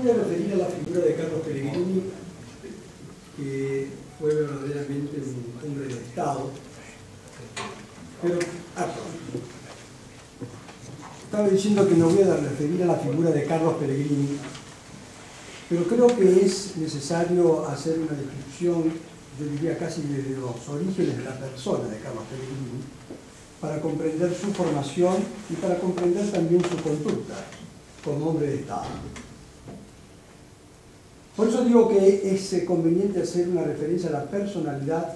voy a referir a la figura de Carlos Pellegrini, que fue verdaderamente un hombre de Estado, pero ah, estaba diciendo que no voy a referir a la figura de Carlos Pellegrini, pero creo que es necesario hacer una descripción, yo diría casi desde los orígenes de la persona de Carlos Pellegrini, para comprender su formación y para comprender también su conducta como hombre de Estado. Por eso digo que es eh, conveniente hacer una referencia a la personalidad,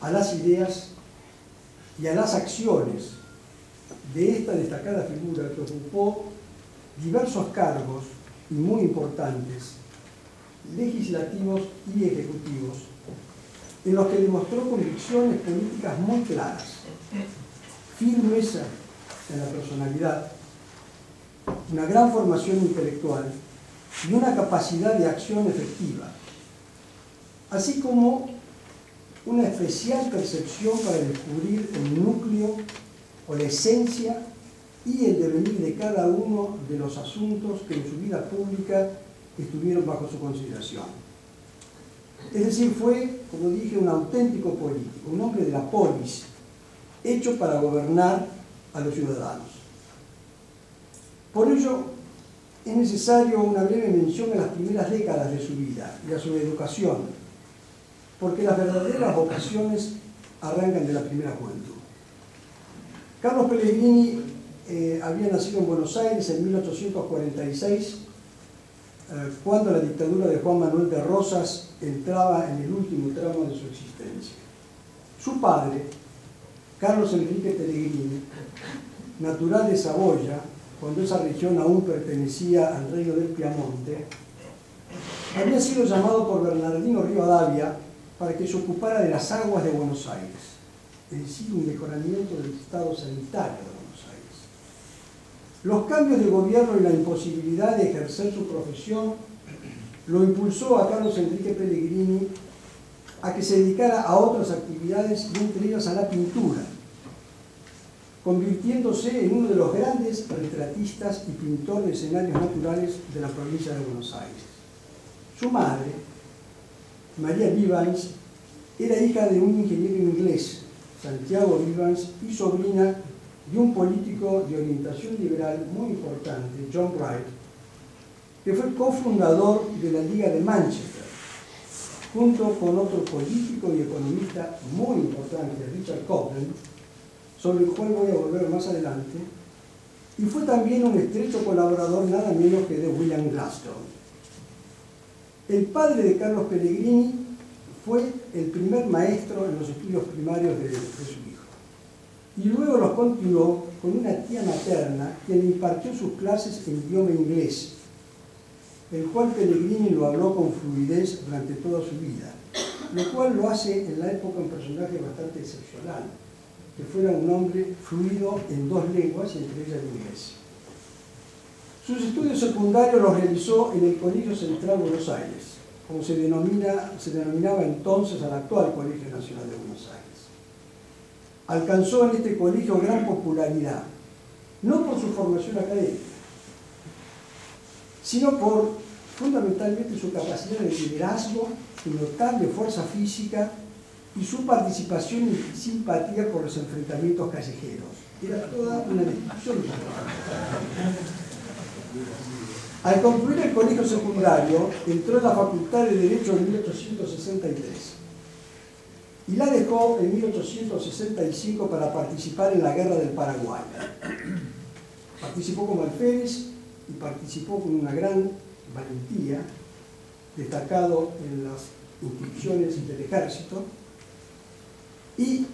a las ideas y a las acciones de esta destacada figura que ocupó diversos cargos y muy importantes, legislativos y ejecutivos, en los que demostró convicciones políticas muy claras, firmeza en la personalidad, una gran formación intelectual y una capacidad de acción efectiva, así como una especial percepción para descubrir el núcleo o la esencia y el devenir de cada uno de los asuntos que en su vida pública estuvieron bajo su consideración. Es decir, fue, como dije, un auténtico político, un hombre de la polis, hecho para gobernar a los ciudadanos. Por ello, es necesario una breve mención a las primeras décadas de su vida y a su educación, porque las verdaderas vocaciones arrancan de la primera juventud. Carlos Pellegrini eh, había nacido en Buenos Aires en 1846, eh, cuando la dictadura de Juan Manuel de Rosas entraba en el último tramo de su existencia. Su padre, Carlos Enrique Pellegrini, natural de Saboya, cuando esa región aún pertenecía al reino del Piamonte, había sido llamado por Bernardino Rivadavia para que se ocupara de las aguas de Buenos Aires, es decir, un mejoramiento del estado sanitario de Buenos Aires. Los cambios de gobierno y la imposibilidad de ejercer su profesión lo impulsó a Carlos Enrique Pellegrini a que se dedicara a otras actividades entre ellas a la pintura convirtiéndose en uno de los grandes retratistas y pintor de escenarios naturales de la provincia de Buenos Aires. Su madre, María Vivans, era hija de un ingeniero inglés, Santiago Vivans, y sobrina de un político de orientación liberal muy importante, John Bright, que fue cofundador de la Liga de Manchester, junto con otro político y economista muy importante, Richard Cobden, sobre el cual voy a volver más adelante, y fue también un estrecho colaborador nada menos que de William Gladstone. El padre de Carlos Pellegrini fue el primer maestro en los estudios primarios de, de su hijo. Y luego los continuó con una tía materna quien impartió sus clases en idioma inglés, el cual Pellegrini lo habló con fluidez durante toda su vida, lo cual lo hace en la época un personaje bastante excepcional que fuera un hombre fluido en dos lenguas, entre ellas el inglés. Sus estudios secundarios los realizó en el Colegio Central Buenos Aires, como se, denomina, se denominaba entonces al actual Colegio Nacional de Buenos Aires. Alcanzó en este colegio gran popularidad, no por su formación académica, sino por fundamentalmente su capacidad de liderazgo y notable fuerza física y su participación y simpatía por los enfrentamientos callejeros. Era toda una discusión. Al concluir el colegio secundario, entró en la Facultad de Derecho en 1863 y la dejó en 1865 para participar en la Guerra del Paraguay. Participó como alférez y participó con una gran valentía, destacado en las inscripciones del ejército, y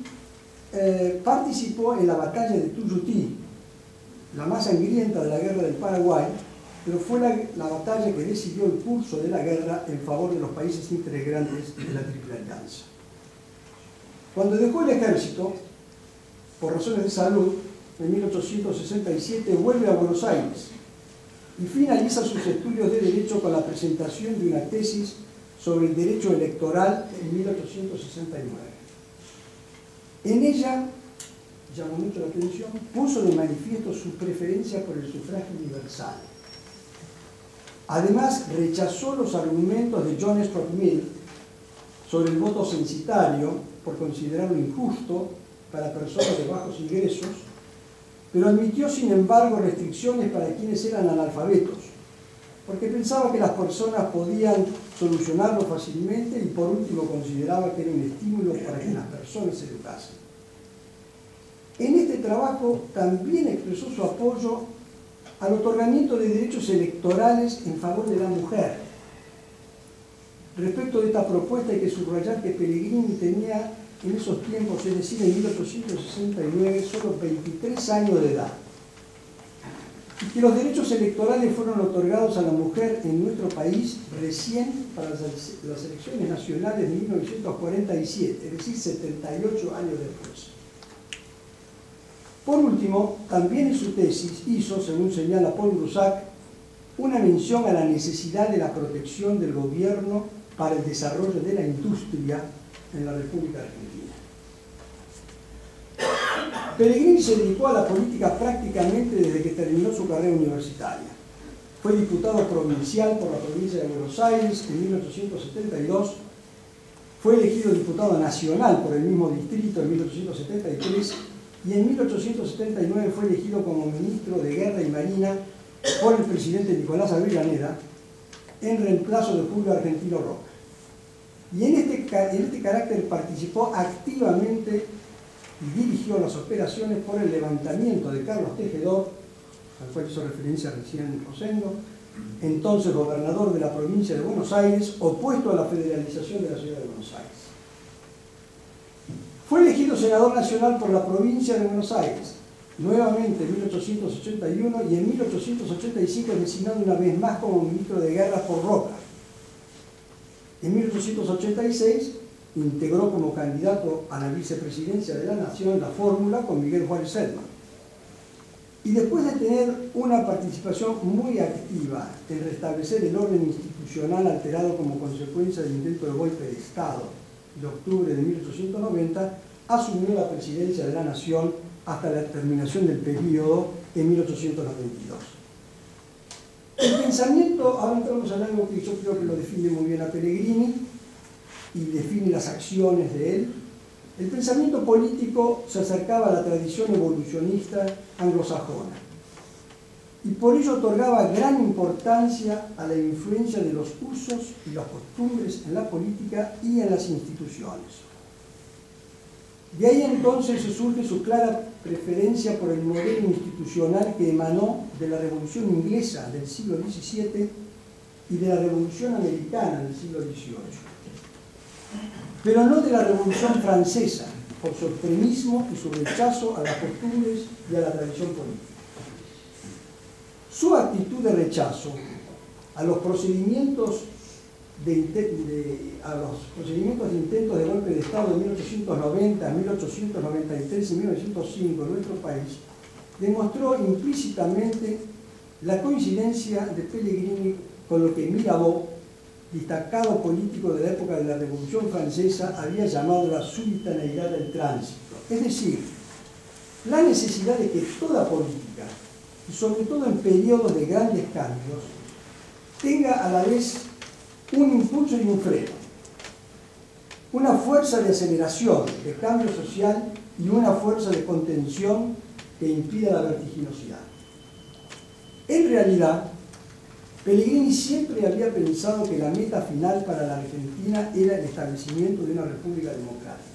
eh, participó en la batalla de Tuyutí, la más sangrienta de la guerra del Paraguay, pero fue la, la, batalla que decidió el curso de la guerra en favor de los países integrantes de la Triple Alianza. Cuando dejó el ejército, por razones de salud, en 1867 vuelve a Buenos Aires y finaliza sus estudios de Derecho con la presentación de una tesis sobre el derecho electoral en 1869. En ella, llamó mucho la atención, puso de manifiesto su preferencia por el sufragio universal. Además, rechazó los argumentos de John Stuart Mill sobre el voto censitario por considerarlo injusto para personas de bajos ingresos, pero admitió sin embargo restricciones para quienes eran analfabetos, porque pensaba que las personas podían solucionarlo fácilmente y por último consideraba que era un estímulo para que las personas se educasen. En este trabajo también expresó su apoyo al otorgamiento de derechos electorales en favor de la mujer. Respecto de esta propuesta hay que subrayar que Pellegrini tenía en esos tiempos, es decir, en 1869, solo 23 años de edad. Y los derechos electorales fueron otorgados a la mujer en nuestro país recién para las, elecciones nacionales de 1947, es decir, 78 años después. Por último, también en su tesis hizo, según señala Paul Brusac, una mención a la necesidad de la protección del gobierno para el desarrollo de la industria en la República Argentina. Pellegrini se dedicó a la política prácticamente desde que terminó su carrera universitaria. Fue diputado provincial por la provincia de Buenos Aires en 1872, fue elegido diputado nacional por el mismo distrito en 1873 y en 1879 fue elegido como ministro de Guerra y Marina por el presidente Nicolás Avellaneda en reemplazo de Julio Argentino Roca. Y en este, en este carácter participó activamente dirigió las operaciones por el levantamiento de Carlos Tejedor, al cual hizo referencia recién Rosendo, entonces gobernador de la provincia de Buenos Aires, opuesto a la federalización de la ciudad de Buenos Aires. Fue elegido senador nacional por la provincia de Buenos Aires, nuevamente en 1881 y en 1885 designado una vez más como ministro de Guerra por Roca. En 1886 integró como candidato a la vicepresidencia de la Nación la fórmula con Miguel Juárez Selman. Y después de tener una participación muy activa en restablecer el orden institucional alterado como consecuencia del intento de golpe de Estado de octubre de 1890, asumió la presidencia de la Nación hasta la terminación del periodo en 1892. El pensamiento, ahora entramos en algo que yo creo que lo define muy bien a Pellegrini y define las acciones de él, el pensamiento político se acercaba a la tradición evolucionista anglosajona y por ello otorgaba gran importancia a la influencia de los usos y las costumbres en la política y en las instituciones. De ahí entonces surge su clara preferencia por el modelo institucional que emanó de la Revolución Inglesa del siglo XVII y de la Revolución Americana del siglo XVIII, pero no de la Revolución Francesa, por su extremismo y su rechazo a las costumbres y a la tradición política. Su actitud de rechazo a los procedimientos de, intentos de golpe de Estado de 1890, 1893 y 1905 en nuestro país demostró implícitamente la coincidencia de Pellegrini con lo que Mirabeau, destacado político de la época de la Revolución Francesa, había llamado la subitaneidad del tránsito. Es decir, la necesidad de que toda política, y sobre todo en periodos de grandes cambios, tenga a la vez un impulso y un freno, una fuerza de aceleración, de cambio social y una fuerza de contención que impida la vertiginosidad. En realidad, Pellegrini siempre había pensado que la meta final para la Argentina era el establecimiento de una república democrática.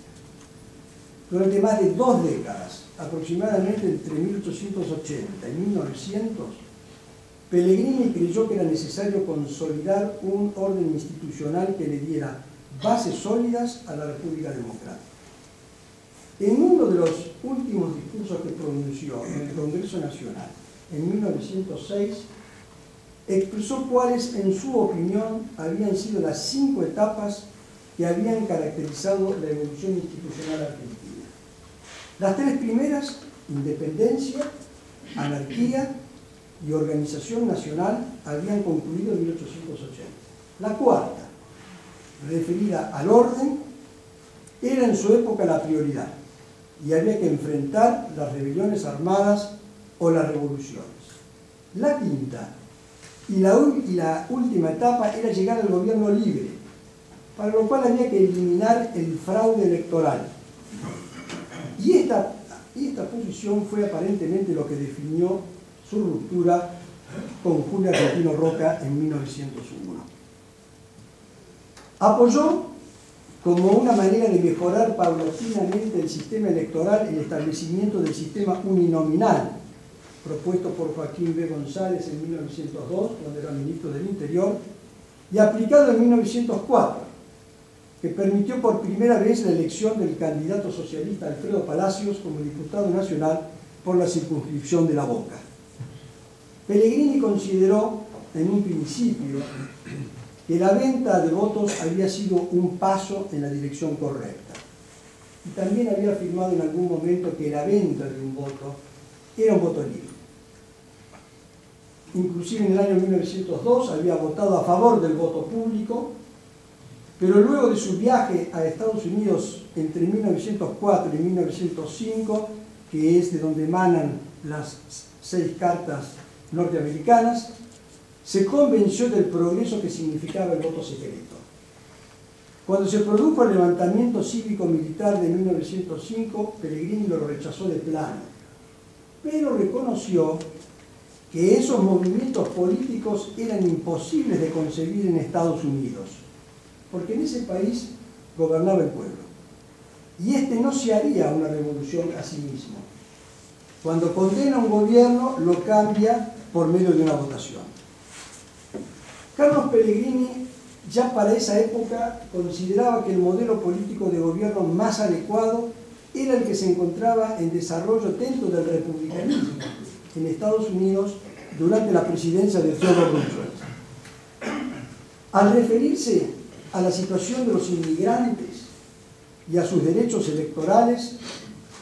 Durante más de dos décadas, aproximadamente entre 1880 y 1900, Pellegrini creyó que era necesario consolidar un orden institucional que le diera bases sólidas a la República Democrática. En uno de los últimos discursos que pronunció en el Congreso Nacional, en 1906, expresó cuáles, en su opinión, habían sido las cinco etapas que habían caracterizado la evolución institucional argentina. Las tres primeras, independencia, anarquía y organización nacional habían concluido en 1880. La cuarta, referida al orden, era en su época la prioridad y había que enfrentar las rebeliones armadas o las revoluciones. La quinta, y la, última etapa era llegar al gobierno libre, para lo cual había que eliminar el fraude electoral. Y esta posición fue aparentemente lo que definió su ruptura con Julio Argentino Roca en 1901. Apoyó como una manera de mejorar paulatinamente el sistema electoral el establecimiento del sistema uninominal, propuesto por Joaquín B. González en 1902, cuando era ministro del Interior, y aplicado en 1904, que permitió por primera vez la elección del candidato socialista Alfredo Palacios como diputado nacional por la circunscripción de La Boca. Pellegrini consideró en un principio que la venta de votos había sido un paso en la dirección correcta. Y también había afirmado en algún momento que la venta de un voto era un voto libre. Inclusive en el año 1902 había votado a favor del voto público, pero luego de su viaje a Estados Unidos entre 1904 y 1905, que es de donde emanan las seis cartas norteamericanas, se convenció del progreso que significaba el voto secreto. Cuando se produjo el levantamiento cívico-militar de 1905, Pellegrini lo rechazó de plano, pero reconoció que esos movimientos políticos eran imposibles de concebir en Estados Unidos, porque en ese país gobernaba el pueblo. Y este no se haría una revolución a sí mismo. Cuando condena un gobierno, lo cambia por medio de una votación. Carlos Pellegrini ya para esa época consideraba que el modelo político de gobierno más adecuado era el que se encontraba en desarrollo dentro del republicanismo en Estados Unidos durante la presidencia de Theodore Roosevelt. Al referirse a la situación de los inmigrantes y a sus derechos electorales,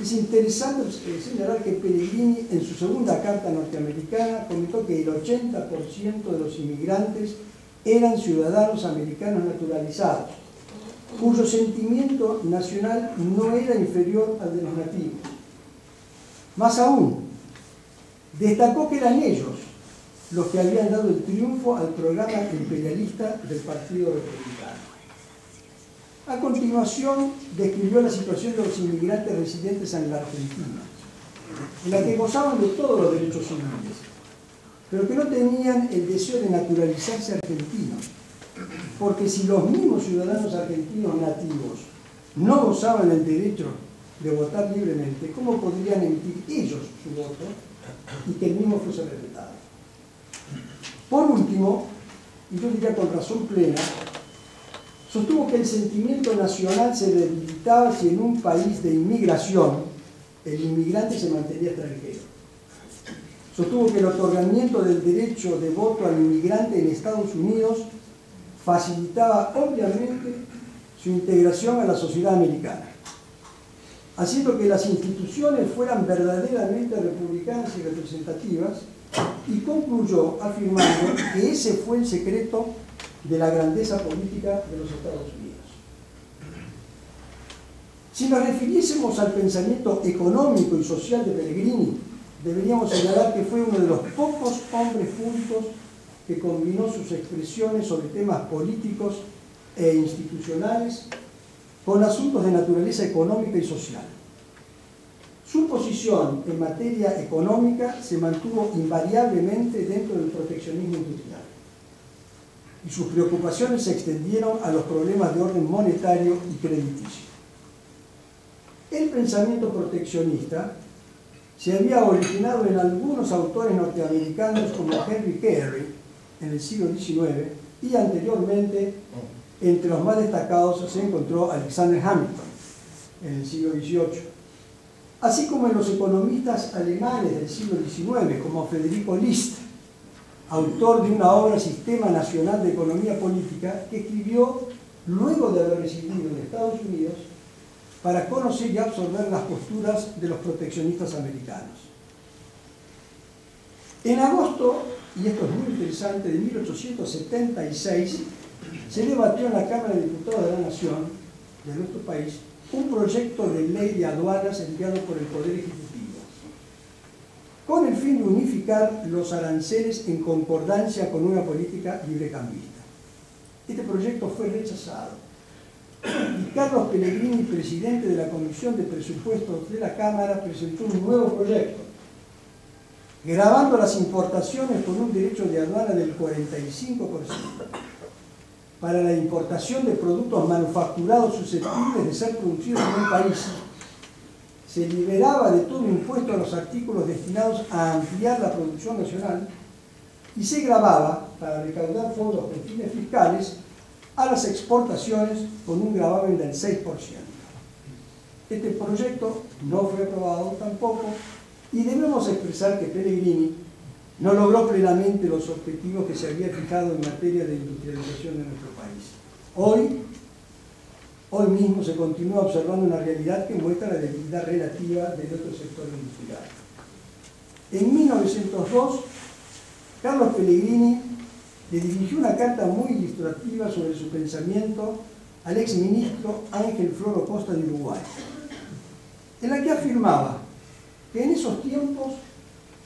es interesante señalar que Pellegrini en su segunda carta norteamericana comentó que el 80% de los inmigrantes eran ciudadanos americanos naturalizados, cuyo sentimiento nacional no era inferior al de los nativos. Más aún, destacó que eran ellos los que habían dado el triunfo al programa imperialista del Partido Republicano. A continuación, describió la situación de los inmigrantes residentes en la Argentina, en la que gozaban de todos los derechos civiles, pero que no tenían el deseo de naturalizarse argentinos, porque si los mismos ciudadanos argentinos nativos no gozaban del derecho de votar libremente, ¿cómo podrían emitir ellos su voto y que el mismo fuese respetado? Por último, y yo diría con razón plena, sostuvo que el sentimiento nacional se debilitaba si en un país de inmigración el inmigrante se mantenía extranjero sostuvo que el otorgamiento del derecho de voto al inmigrante en Estados Unidos facilitaba obviamente su integración a la sociedad americana, haciendo que las instituciones fueran verdaderamente republicanas y representativas, y concluyó afirmando que ese fue el secreto de la grandeza política de los Estados Unidos. Si nos refiriésemos al pensamiento económico y social de Pellegrini, deberíamos señalar que fue uno de los pocos hombres públicos que combinó sus expresiones sobre temas políticos e institucionales con asuntos de naturaleza económica y social. Su posición en materia económica se mantuvo invariablemente dentro del proteccionismo industrial y sus preocupaciones se extendieron a los problemas de orden monetario y crediticio. El pensamiento proteccionista se había originado en algunos autores norteamericanos como Henry Carey en el siglo XIX y anteriormente entre los más destacados se encontró Alexander Hamilton en el siglo XVIII, así como en los economistas alemanes del siglo XIX como Federico List, autor de una obra Sistema Nacional de Economía Política que escribió luego de haber residido en Estados Unidos para conocer y absorber las posturas de los proteccionistas americanos. En agosto, y esto es muy interesante, de 1876, se debatió en la Cámara de Diputados de la Nación, de nuestro país, un proyecto de ley de aduanas enviado por el Poder Ejecutivo, con el fin de unificar los aranceles en concordancia con una política librecambista. Este proyecto fue rechazado y Carlos Pellegrini, presidente de la Comisión de Presupuestos de la Cámara, presentó un nuevo proyecto, grabando las importaciones con un derecho de aduana del 45% para la importación de productos manufacturados susceptibles de ser producidos en un país se liberaba de todo impuesto a los artículos destinados a ampliar la producción nacional y se grababa, para recaudar fondos con fines fiscales, a las exportaciones con un gravamen del 6%. Este proyecto no fue aprobado tampoco y debemos expresar que Pellegrini no logró plenamente los objetivos que se había fijado en materia de industrialización de nuestro país. Hoy, hoy mismo se continúa observando una realidad que muestra la debilidad relativa del otro sector industrial. En 1902, Carlos Pellegrini le dirigió una carta muy ilustrativa sobre su pensamiento al exministro Ángel Floro Costa de Uruguay, en la que afirmaba en esos tiempos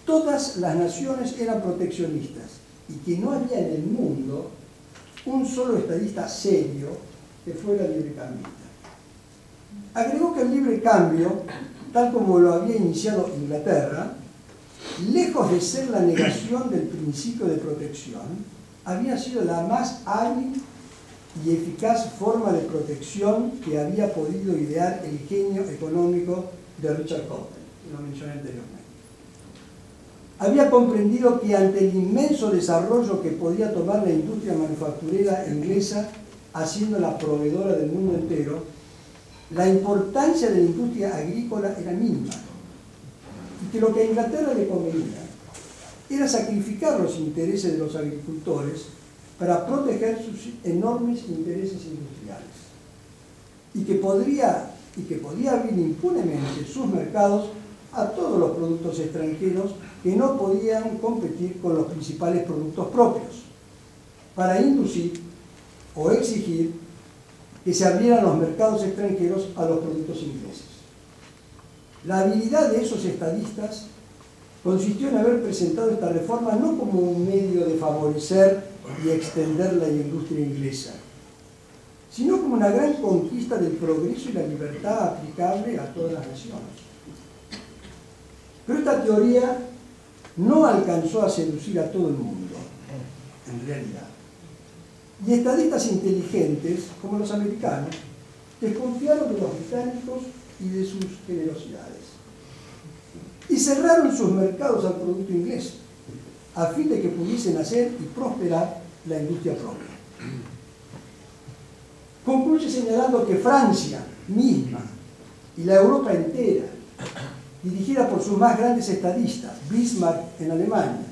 todas las naciones eran proteccionistas y que no había en el mundo un solo estadista serio que fuera librecambista. Agregó que el libre cambio, tal como lo había iniciado Inglaterra, lejos de ser la negación del principio de protección, había sido la más hábil y eficaz forma de protección que había podido idear el genio económico de Richard Cotton, lo mencioné anteriormente. Había comprendido que ante el inmenso desarrollo que podía tomar la industria manufacturera inglesa, haciéndola proveedora del mundo entero, la importancia de la industria agrícola era mínima y que lo que a Inglaterra le convenía era sacrificar los intereses de los agricultores para proteger sus enormes intereses industriales y que podría, y que podía abrir impunemente sus mercados a todos los productos extranjeros que no podían competir con los principales productos propios, para inducir o exigir que se abrieran los mercados extranjeros a los productos ingleses. La habilidad de esos estadistas consistió en haber presentado esta reforma no como un medio de favorecer y extender la industria inglesa, sino como una gran conquista del progreso y la libertad aplicable a todas las naciones. Pero esta teoría no alcanzó a seducir a todo el mundo, en realidad. Y estadistas inteligentes, como los americanos, desconfiaron de los británicos y de sus generosidades. Y cerraron sus mercados al producto inglés, a fin de que pudiesen hacer y prosperar la industria propia. Concluye señalando que Francia misma y la Europa entera dirigida por sus más grandes estadistas, Bismarck en Alemania,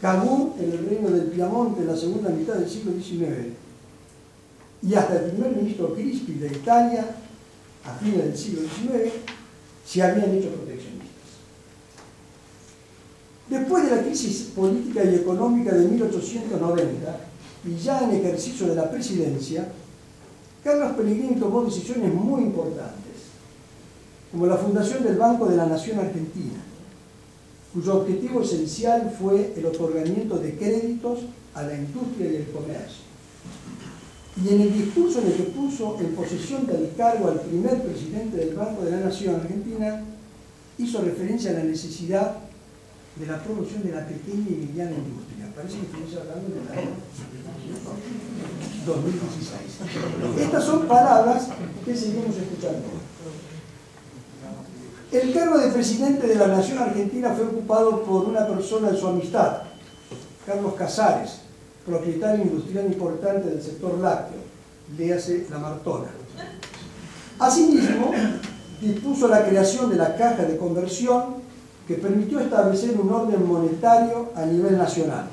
Cavour en el reino del Piamonte en la segunda mitad del siglo XIX, y hasta el primer ministro Crispi de Italia, a fines del siglo XIX, se habían hecho proteccionistas. Después de la crisis política y económica de 1890, y ya en ejercicio de la presidencia, Carlos Pellegrini tomó decisiones muy importantes como la fundación del Banco de la Nación Argentina, cuyo objetivo esencial fue el otorgamiento de créditos a la industria y el comercio. Y en el discurso en el que puso en posesión del cargo al primer presidente del Banco de la Nación Argentina, hizo referencia a la necesidad de la promoción de la pequeña y mediana industria. Parece que estamos hablando del año 2016. Estas son palabras que seguimos escuchando. El cargo de presidente de la Nación Argentina fue ocupado por una persona de su amistad, Carlos Casares, propietario industrial importante del sector lácteo, léase La Martona. Asimismo, dispuso la creación de la caja de conversión que permitió establecer un orden monetario a nivel nacional.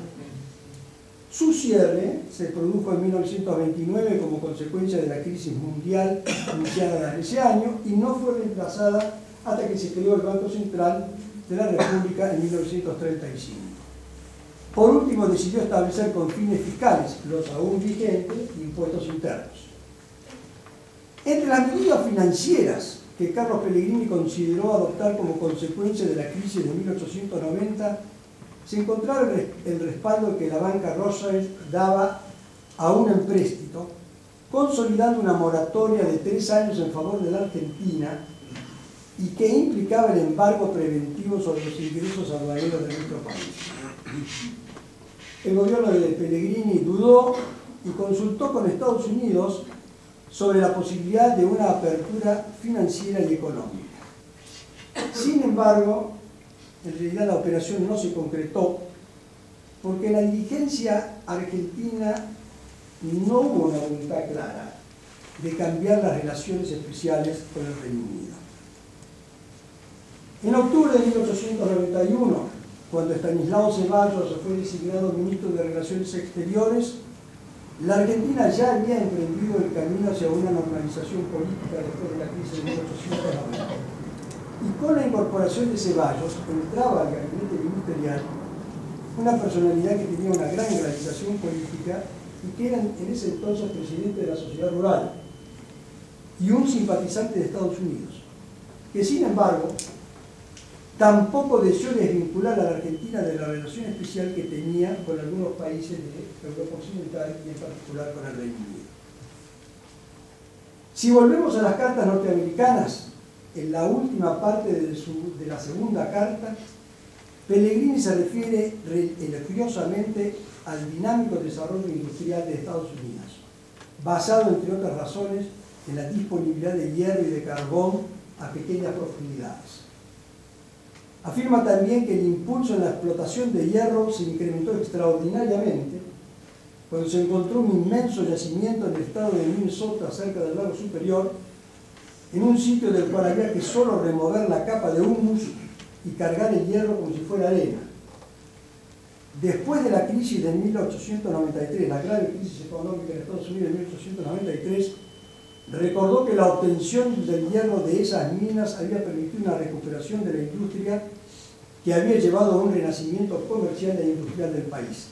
Su cierre se produjo en 1929 como consecuencia de la crisis mundial iniciada ese año y no fue reemplazada hasta que se creó el Banco Central de la República en 1935. Por último, decidió establecer con fines fiscales, los aún vigentes, impuestos internos. Entre las medidas financieras que Carlos Pellegrini consideró adoptar como consecuencia de la crisis de 1890 se encontraba el respaldo que la banca Rothschild daba a un empréstito, consolidando una moratoria de tres años en favor de la Argentina y que implicaba el embargo preventivo sobre los ingresos aduaneros de nuestro país. El gobierno de Pellegrini dudó y consultó con Estados Unidos sobre la posibilidad de una apertura financiera y económica. Sin embargo, en realidad la operación no se concretó porque la dirigencia argentina no hubo una voluntad clara de cambiar las relaciones especiales con el Reino Unido. En octubre de 1891, cuando Estanislao Ceballos fue designado ministro de Relaciones Exteriores, la Argentina ya había emprendido el camino hacia una normalización política después de la crisis de 1890. Y con la incorporación de Ceballos entraba al gabinete ministerial una personalidad que tenía una gran realización política y que era en ese entonces presidente de la sociedad rural y un simpatizante de Estados Unidos, que sin embargo tampoco deseó desvincular a la Argentina de la relación especial que tenía con algunos países de Europa Occidental y en particular con el Reino Unido. Si volvemos a las cartas norteamericanas, en la última parte de, de la segunda carta, Pellegrini se refiere elogiosamente al dinámico desarrollo industrial de Estados Unidos, basado, entre otras razones, en la disponibilidad de hierro y de carbón a pequeñas profundidades Afirma también que el impulso en la explotación de hierro se incrementó extraordinariamente cuando se encontró un inmenso yacimiento en el estado de Minnesota cerca del lago superior, en un sitio del cual había que solo remover la capa de humus y cargar el hierro como si fuera arena. Después de la crisis de 1893, la grave crisis económica de Estados Unidos de 1893, Recordó que la obtención del hierro de esas minas había permitido una recuperación de la industria que había llevado a un renacimiento comercial e industrial del país.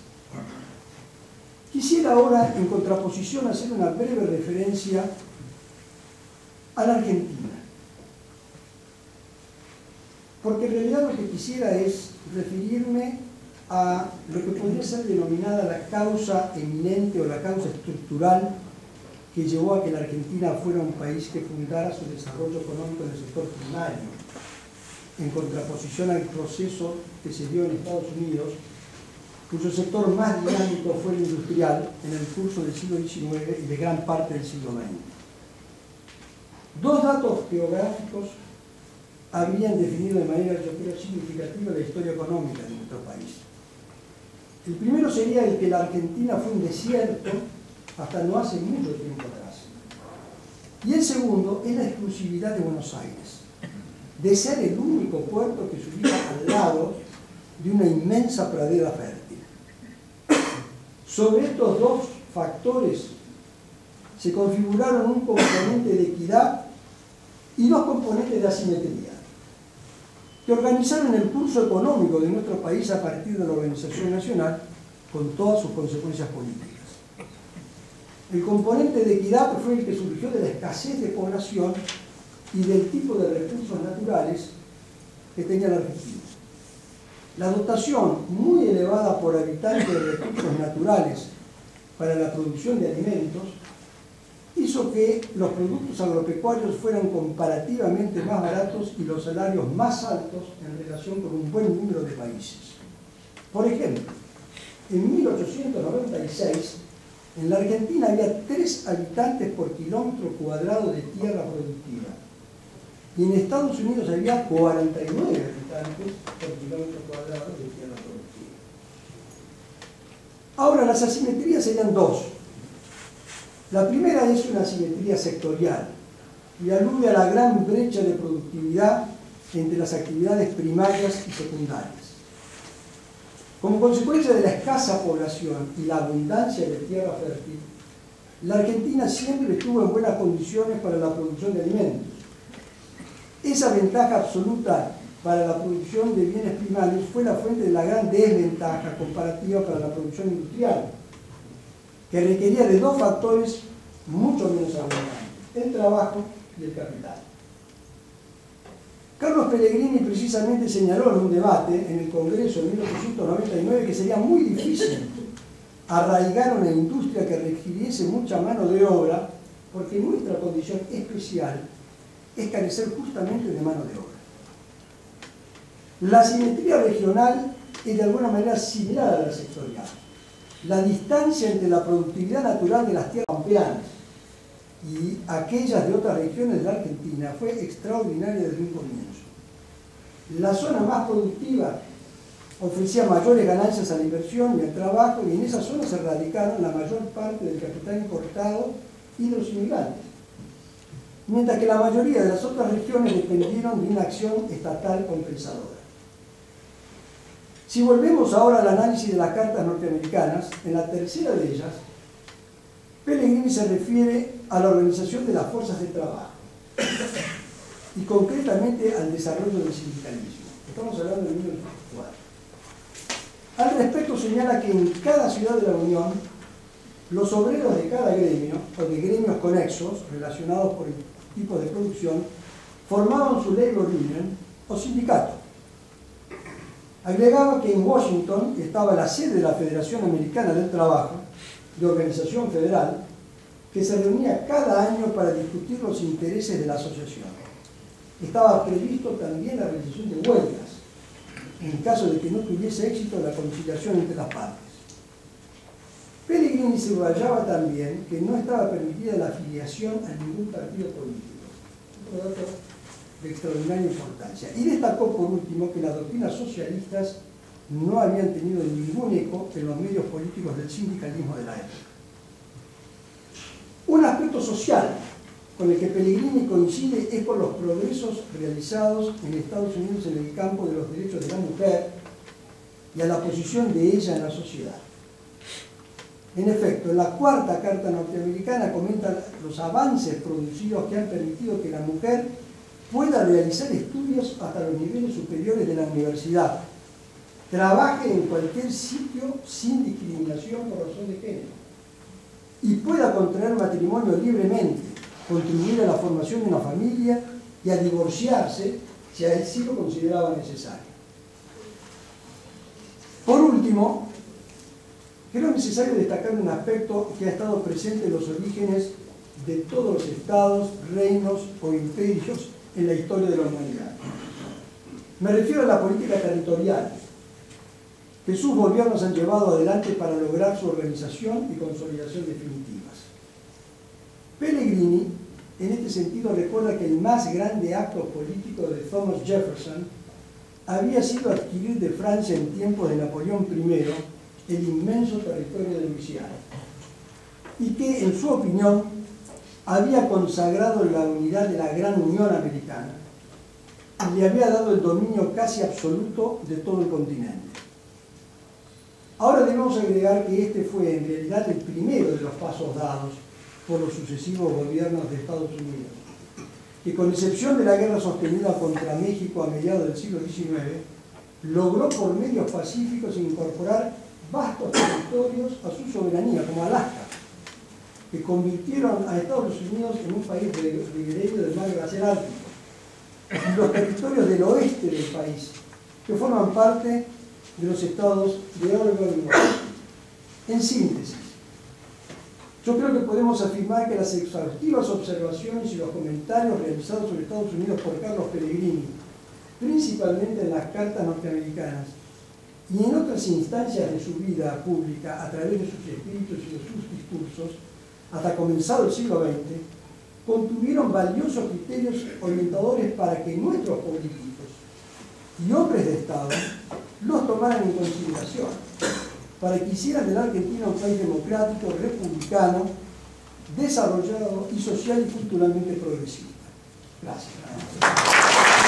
Quisiera ahora, en contraposición, hacer una breve referencia a la Argentina. Porque en realidad lo que quisiera es referirme a lo que podría ser denominada la causa eminente o la causa estructural que llevó a que la Argentina fuera un país que fundara su desarrollo económico en el sector primario, en contraposición al proceso que se dio en Estados Unidos, cuyo sector más dinámico fue el industrial en el curso del siglo XIX y de gran parte del siglo XX. Dos datos geográficos habrían definido de manera, significativa la historia económica de nuestro país. El primero sería el que la Argentina fue un desierto hasta no hace mucho tiempo atrás. Y el segundo es la exclusividad de Buenos Aires, de ser el único puerto que subía al lado de una inmensa pradera fértil. Sobre estos dos factores se configuraron un componente de equidad y dos componentes de asimetría, que organizaron el curso económico de nuestro país a partir de la organización nacional con todas sus consecuencias políticas. El componente de equidad fue el que surgió de la escasez de población y del tipo de recursos naturales que tenía la Argentina. La dotación muy elevada por habitante de recursos naturales para la producción de alimentos hizo que los productos agropecuarios fueran comparativamente más baratos y los salarios más altos en relación con un buen número de países. Por ejemplo, en 1896 en la Argentina había tres habitantes por kilómetro cuadrado de tierra productiva. Y en Estados Unidos había 49 habitantes por kilómetro cuadrado de tierra productiva. Ahora, las asimetrías serían dos. La primera es una asimetría sectorial y alude a la gran brecha de productividad entre las actividades primarias y secundarias. Como consecuencia de la escasa población y la abundancia de tierra fértil, la Argentina siempre estuvo en buenas condiciones para la producción de alimentos. Esa ventaja absoluta para la producción de bienes primarios fue la fuente de la gran desventaja comparativa para la producción industrial, que requería de dos factores mucho menos abundantes, el trabajo y el capital. Carlos Pellegrini precisamente señaló en un debate en el Congreso en 1899 que sería muy difícil arraigar una industria que requiriese mucha mano de obra, porque nuestra condición especial es carecer justamente de mano de obra. La simetría regional es de alguna manera similar a la sectorial. La distancia entre la productividad natural de las tierras pampeanas y aquellas de otras regiones de la Argentina fue extraordinaria desde un comienzo. La zona más productiva ofrecía mayores ganancias a la inversión y al trabajo y en esa zona se radicaron la mayor parte del capital importado y de los inmigrantes. Mientras que la mayoría de las otras regiones dependieron de una acción estatal compensadora. Si volvemos ahora al análisis de las cartas norteamericanas, en la tercera de ellas, Pellegrini se refiere a la organización de las fuerzas de trabajo y concretamente al desarrollo del sindicalismo. Estamos hablando de 1904. Al respecto señala que en cada ciudad de la Unión, los obreros de cada gremio, o de gremios conexos, relacionados por el tipo de producción, formaban su labor union o sindicato Agregaba que en Washington estaba la sede de la Federación Americana del Trabajo, de organización federal, que se reunía cada año para discutir los intereses de la asociación. Estaba previsto también la realización de huelgas, en caso de que no tuviese éxito la conciliación entre las partes. Pellegrini subrayaba también que no estaba permitida la afiliación a ningún partido político de extraordinaria importancia. Y destacó por último que las doctrinas socialistas no habían tenido ningún eco en los medios políticos del sindicalismo de la época. Un aspecto social con el que Pellegrini coincide es por los progresos realizados en Estados Unidos en el campo de los derechos de la mujer y a la posición de ella en la sociedad. En efecto, en la cuarta carta norteamericana comenta los avances producidos que han permitido que la mujer pueda realizar estudios hasta los niveles superiores de la universidad, trabaje en cualquier sitio sin discriminación por razón de género y pueda contraer matrimonio libremente, contribuir a la formación de una familia y a divorciarse si así lo consideraba necesario. Por último, creo necesario destacar un aspecto que ha estado presente en los orígenes de todos los estados, reinos o imperios en la historia de la humanidad. Me refiero a la política territorial que sus gobiernos han llevado adelante para lograr su organización y consolidación definitivas. Pellegrini, en este sentido, recuerda que el más grande acto político de Thomas Jefferson había sido adquirir de Francia en tiempos de Napoleón I el inmenso territorio de Luisiana y que, en su opinión, había consagrado la unidad de la gran Unión Americana y le había dado el dominio casi absoluto de todo el continente. Ahora debemos agregar que este fue en realidad el primero de los pasos dados por los sucesivos gobiernos de Estados Unidos, que con excepción de la guerra sostenida contra México a mediados del siglo XIX, logró por medios pacíficos incorporar vastos territorios a su soberanía, como Alaska, que convirtieron a Estados Unidos en un país ribereño del mar glaciar ártico, y los territorios del oeste del país, que forman parte de los estados de Washington. En síntesis, yo creo que podemos afirmar que las exhaustivas observaciones y los comentarios realizados sobre Estados Unidos por Carlos Pellegrini, principalmente en las cartas norteamericanas y en otras instancias de su vida pública a través de sus escritos y de sus discursos, hasta comenzado el siglo XX, contuvieron valiosos criterios orientadores para que nuestros políticos y hombres de Estado los tomaran en consideración, para que hicieran de la Argentina un país democrático, republicano, desarrollado y social y culturalmente progresista. Gracias.